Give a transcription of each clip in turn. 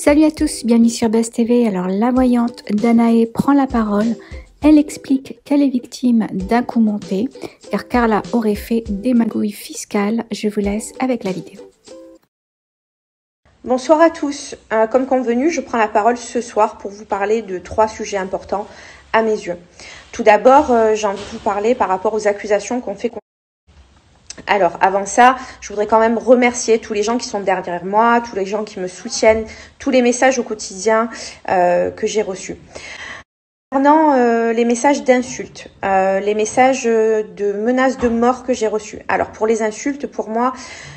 Salut à tous, bienvenue sur Buzz TV. Alors la voyante Danae prend la parole. Elle explique qu'elle est victime d'un coup monté car Carla aurait fait des magouilles fiscales. Je vous laisse avec la vidéo. Bonsoir à tous. Euh, comme convenu, je prends la parole ce soir pour vous parler de trois sujets importants à mes yeux. Tout d'abord, euh, j'ai envie de vous parler par rapport aux accusations qu'on fait alors, avant ça, je voudrais quand même remercier tous les gens qui sont derrière moi, tous les gens qui me soutiennent, tous les messages au quotidien euh, que j'ai reçus. Concernant euh, les messages d'insultes, euh, les messages de menaces de mort que j'ai reçus. Alors, pour les insultes, pour moi,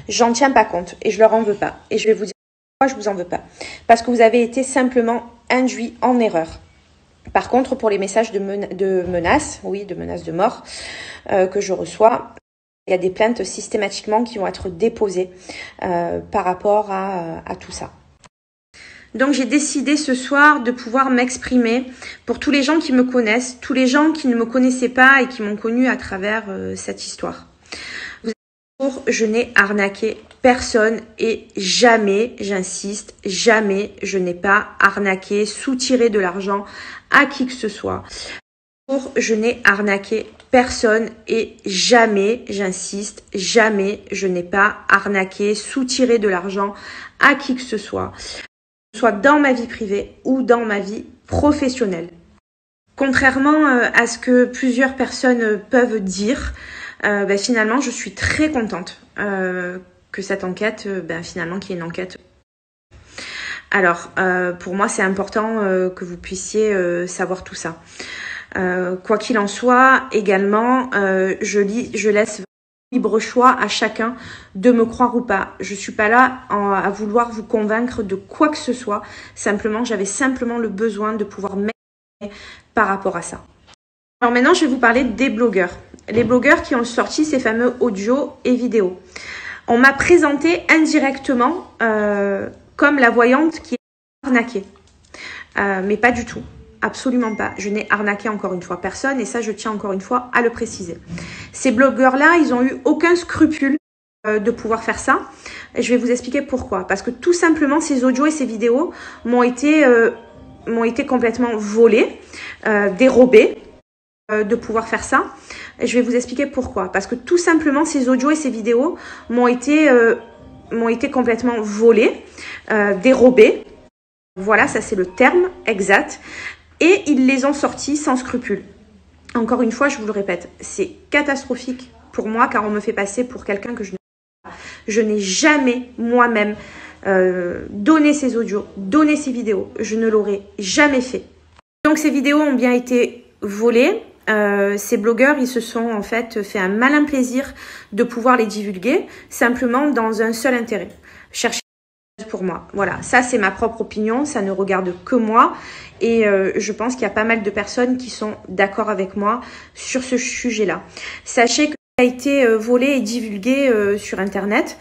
j'en tiens pas compte et je leur en veux pas. Et je vais vous dire pourquoi je vous en veux pas. Parce que vous avez été simplement induit en erreur. Par contre, pour les messages de, de menaces, oui, de menaces de mort que je reçois, il y a des plaintes systématiquement qui vont être déposées euh, par rapport à, tout ça. Donc j'ai décidé ce soir de pouvoir m'exprimer pour tous les gens qui me connaissent, tous les gens qui ne me connaissaient pas et qui m'ont connu à travers euh, cette histoire. je n'ai arnaqué personne et jamais, j'insiste, jamais je n'ai pas arnaqué, soutiré de l'argent à qui que ce soit. Je n'ai arnaqué personne et jamais, j'insiste, jamais je n'ai pas arnaqué, soutiré de l'argent à qui que ce soit, soit dans ma vie privée ou dans ma vie professionnelle. Contrairement euh, à ce que plusieurs personnes peuvent dire, euh, ben, finalement, je suis très contente euh, que cette enquête, ben, finalement, qu'il y ait une enquête. Alors, pour moi, c'est important que vous puissiez savoir tout ça. Euh, quoi qu'il en soit, également, euh, je, lis, je laisse libre choix à chacun de me croire ou pas. Je suis pas là à vouloir vous convaincre de quoi que ce soit. Simplement, j'avais simplement le besoin de pouvoir m'aider par rapport à ça. Alors maintenant, je vais vous parler des blogueurs. Les blogueurs qui ont sorti ces fameux audios et vidéos. On m'a présenté indirectement euh, comme la voyante qui est arnaquée. mais pas du tout. Absolument pas. Je n'ai arnaqué encore une fois personne et ça, je tiens encore une fois à le préciser. Ces blogueurs-là, ils ont eu aucun scrupule euh, de pouvoir faire ça. Je vais vous expliquer pourquoi. Parce que tout simplement, ces audios et ces vidéos m'ont été, euh, été complètement volés, euh, dérobés de pouvoir faire ça. Je vais vous expliquer pourquoi. Parce que tout simplement, ces audios et ces vidéos m'ont été, m'ont été complètement volés, dérobés. Voilà, ça c'est le terme exact et ils les ont sortis sans scrupule. Encore une fois, je vous le répète, c'est catastrophique pour moi car on me fait passer pour quelqu'un que je. Je n'ai jamais moi-même euh, donné ces audios, donné ces vidéos. Je ne l'aurais jamais fait. Donc ces vidéos ont bien été volées. Euh, ces blogueurs, ils se sont en fait fait un malin plaisir de pouvoir les divulguer simplement dans un seul intérêt. Chercher Voilà, ça c'est ma propre opinion, ça ne regarde que moi et euh, je pense qu'il y a pas mal de personnes qui sont d'accord avec moi sur ce sujet-là. Sachez que ça a été euh, volé et divulgué euh, sur internet,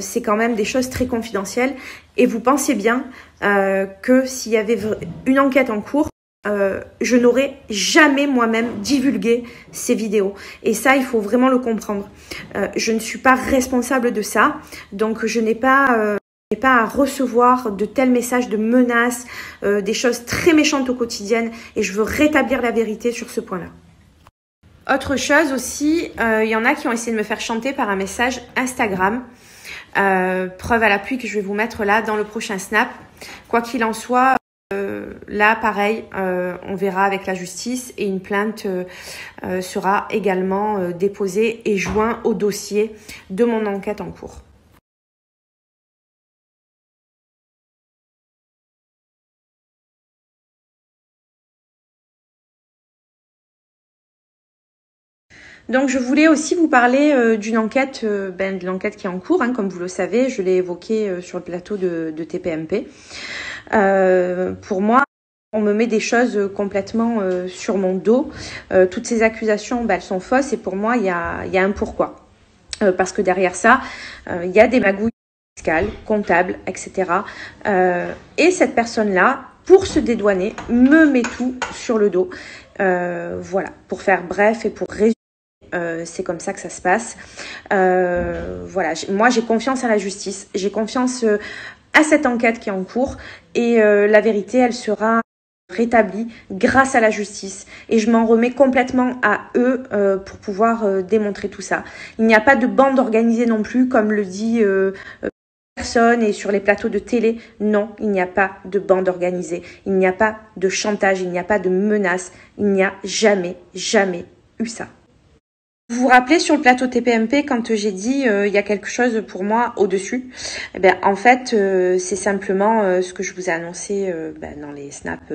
c'est quand même des choses très confidentielles et vous pensez bien que s'il y avait une enquête en cours, je n'aurais jamais moi-même divulgué ces vidéos. Et ça, il faut vraiment le comprendre. je ne suis pas responsable de ça, donc je n'ai pas et pas à recevoir de tels messages de menaces, euh, des choses très méchantes au quotidien et je veux rétablir la vérité sur ce point-là. Autre chose aussi, euh, il y en a qui ont essayé de me faire chanter par un message Instagram. Euh, preuve à l'appui que je vais vous mettre là dans le prochain snap. Quoi qu'il en soit, là pareil, on verra avec la justice et une plainte sera également déposée et joint au dossier de mon enquête en cours. Donc je voulais aussi vous parler euh, d'une enquête, euh, ben, de l'enquête qui est en cours, hein, comme vous le savez, je l'ai évoqué euh, sur le plateau de, TPMP. pour moi, on me met des choses complètement sur mon dos. toutes ces accusations, ben, elles sont fausses et pour moi, il y a, un pourquoi. parce que derrière ça, il y a des magouilles fiscales, comptables, etc. et cette personne-là, pour se dédouaner, me met tout sur le dos. voilà, pour faire bref et pour résumer. Euh, c'est comme ça que ça se passe. Euh, voilà, moi j'ai confiance à la justice, j'ai confiance euh, à cette enquête qui est en cours et la vérité, elle sera rétablie grâce à la justice et je m'en remets complètement à eux pour pouvoir démontrer tout ça. Il n'y a pas de bande organisée non plus comme le dit personne et sur les plateaux de télé. Non, il n'y a pas de bande organisée. Il n'y a pas de chantage, il n'y a pas de menace. Il n'y a jamais, jamais eu ça. Vous vous rappelez sur le plateau TPMP quand j'ai dit il y a quelque chose pour moi au-dessus eh bien, En fait, c'est simplement ce que je vous ai annoncé ben, dans les snaps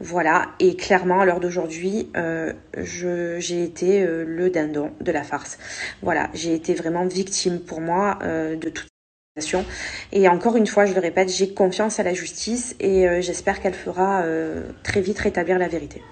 voilà, et clairement à l'heure d'aujourd'hui, euh, j'ai été euh, le dindon de la farce. Voilà, j'ai été vraiment victime pour moi euh, de toute situation. Et encore une fois, je le répète, j'ai confiance à la justice et j'espère qu'elle fera très vite rétablir la vérité.